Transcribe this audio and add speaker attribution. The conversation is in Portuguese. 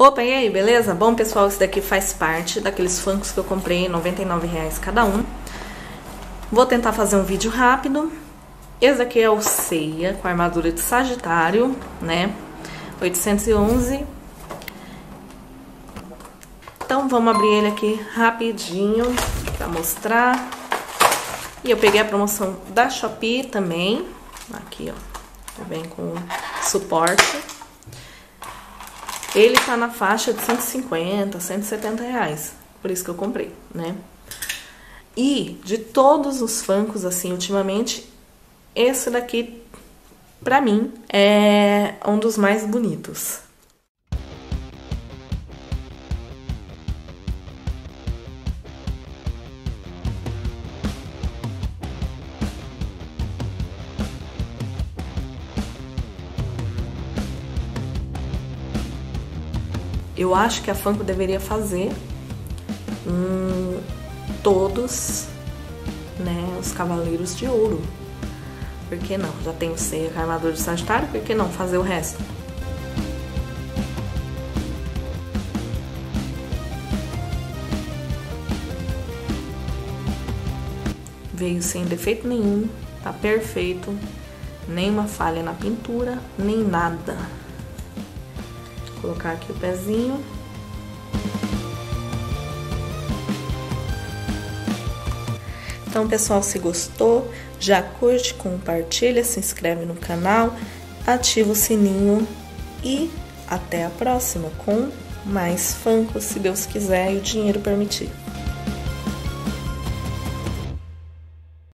Speaker 1: Opa, e aí, beleza? Bom, pessoal, esse daqui faz parte daqueles funkos que eu comprei, R$ 99,00 cada um. Vou tentar fazer um vídeo rápido. Esse daqui é o Ceia, com armadura de Sagitário, né? 811. Então, vamos abrir ele aqui rapidinho pra mostrar. E eu peguei a promoção da Shopee também. Aqui, ó. Vem com suporte. Ele tá na faixa de 150, 170 reais. Por isso que eu comprei, né? E de todos os funkos, assim, ultimamente, esse daqui, pra mim, é um dos mais bonitos. Eu acho que a Funko deveria fazer um, todos né, os Cavaleiros de Ouro. Por que não? Já tem o Seiya com a de Sagitário, por que não fazer o resto? Veio sem defeito nenhum, tá perfeito, nenhuma falha na pintura, nem nada colocar aqui o pezinho. Então, pessoal, se gostou, já curte, compartilha, se inscreve no canal, ativa o sininho e até a próxima com mais Funko, se Deus quiser e o dinheiro permitir.